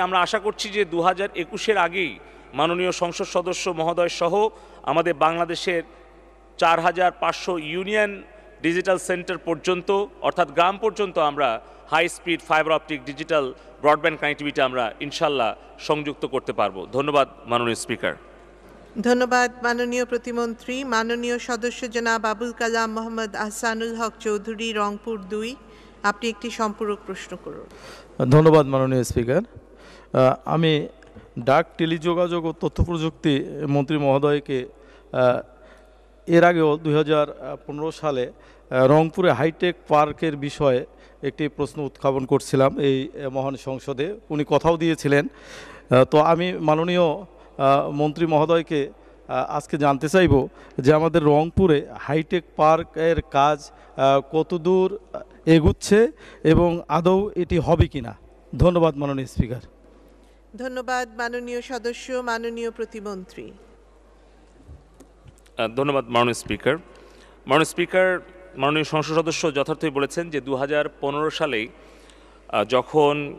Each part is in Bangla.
আমরা আশা করছি যে দু হাজার একুশের আগেই মাননীয় সংসদ সদস্য মহোদয় সহ আমাদের বাংলাদেশের চার হাজার পাঁচশো ইউনিয়ন ডিজিটাল সেন্টার পর্যন্ত অর্থাৎ গ্রাম পর্যন্ত আমরা high speed fibre optic digital broadband connectivity আমরা ইনশাল্লাহ সংযুক্ত করতে পারব। ধন্যবাদ মাননীয় স্পিকার। ধন্যবাদ মাননীয় প্রতিমন্ত্রী। মাননীয় সদস্য জনাব আবুল কালাম মোহাম্মদ আহসানুল হক চৌধুরী রংপুর দুই। আপনি একটি সম্পূরক প্রশ্ন করুন। ধন্যবাদ মাননীয় স্পিকার। আমি ডাক টেলিযোগাযোগ ও তথ্য প্রযুক্তি মন্ত্রী মহোদয়কে এর আগেও দু হাজার পনেরো সালে রংপুরে হাইটেক পার্কের বিষয়ে একটি প্রশ্ন উত্থাপন করছিলাম এই মহান সংসদে। উনি কথাও দিয়েছিলেন। তো আমি মাননীয় মন্ত্রী মহোদয়কে আজকে জানতে চাইব যে আমাদের রংপুরে হাইটেক পার্কের কাজ কতদূর এগুচ্ছে এবং আদৌ এটি হবে কিনা? ধন্যবাদ মাননীয় স্পিকার। ধন্যবাদ মাননীয় সদস্য মাননীয় প্রতিমন্ত্রী। ধন্যবাদ মাননীয় স্পিকার। মাননীয় স্পিকার মাননীয় সংসদ সদস্য যথার্থই বলেছেন যে দু আহ, যখন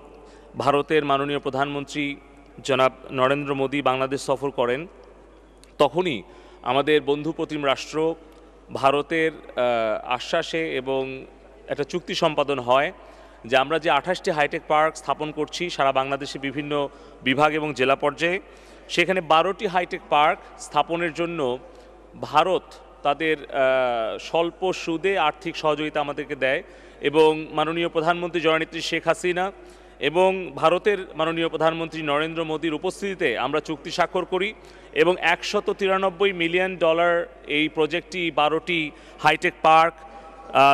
ভারতের মাননীয় প্রধানমন্ত্রী জনাব নরেন্দ্র মোদী বাংলাদেশ সফর করেন তখনই আমাদের বন্ধু প্রতিম রাষ্ট্র ভারতের আশ্বাসে এবং একটা চুক্তি সম্পাদন হয় যে আমরা যে আঠাশটি হাইটেক পার্ক স্থাপন করছি সারা বাংলাদেশে বিভিন্ন বিভাগ এবং জেলা পর্যায়ে, সেখানে বারোটি হাইটেক পার্ক স্থাপনের জন্য ভারত তাদের স্বল্প সুদে আর্থিক সহযোগিতা আমাদেরকে দেয় এবং মাননীয় প্রধানমন্ত্রী জননেত্রী শেখ হাসিনা এবং ভারতের মাননীয় প্রধানমন্ত্রী নরেন্দ্র মোদীর উপস্থিতিতে আমরা চুক্তি স্বাক্ষর করি এবং একশত তিরানব্বই মিলিয়ন ডলার এই প্রজেক্টটি বারোটি হাইটেক পার্ক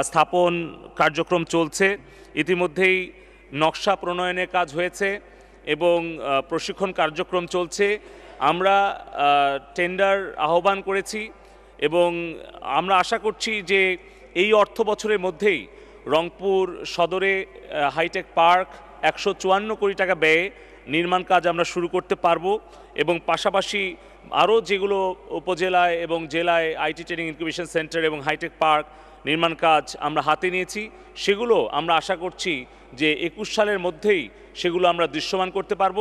স্থাপন কার্যক্রম চলছে। ইতিমধ্যেই নকশা প্রণয়নের কাজ হয়েছে এবং প্রশিক্ষণ কার্যক্রম চলছে। আমরা টেন্ডার আহ্বান করেছি এবং আমরা আশা করছি যে এই অর্থ বছরের মধ্যেই রংপুর সদরে হাইটেক পার্ক একশো চুয়ান্ন কোটি টাকা ব্যয়ে নির্মাণ কাজ আমরা শুরু করতে পারব এবং পাশাপাশি আরও যেগুলো উপজেলায় এবং জেলায় আইটি ট্রেনিং ইনকিউবেশন সেন্টার এবং হাইটেক পার্ক নির্মাণ কাজ আমরা হাতে নিয়েছি, সেগুলো আমরা আশা করছি যে একুশ সালের মধ্যেই সেগুলো আমরা দৃশ্যমান করতে পারব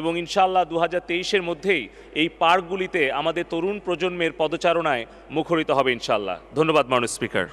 এবং ইনশাআল্লাহ দু হাজার তেইশের মধ্যেই এই পার্কগুলিতে আমাদের তরুণ প্রজন্মের পদচারণায় মুখরিত হবে ইনশাআল্লাহ। ধন্যবাদ মাননীয় স্পিকার।